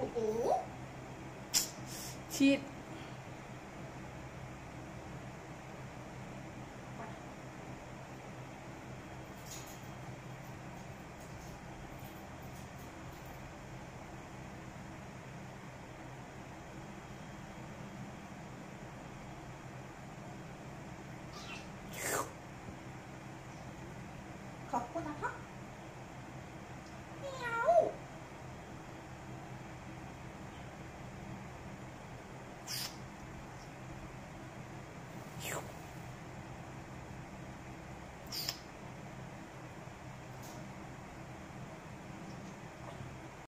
โอ้โหฉีดขอบคุณนะคะ